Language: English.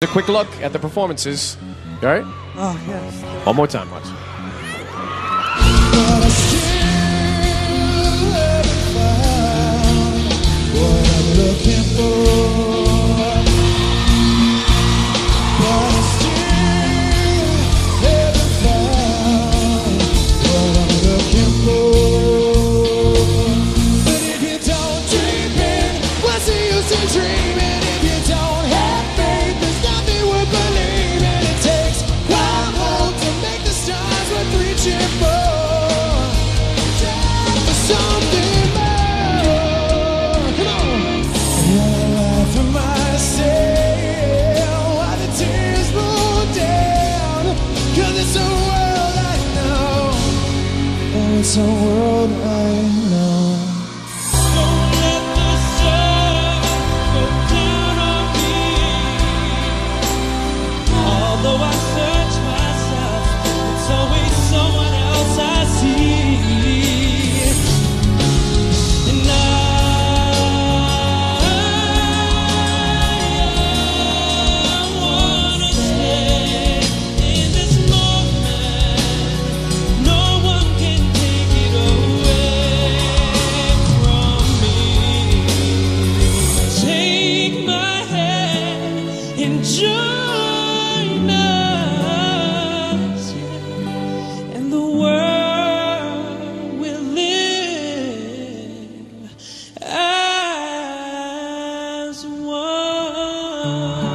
A quick look at the performances. All right? Oh, yes. One more time, watch. It's a world I know. It's a world I know. join us, and the world will live as one.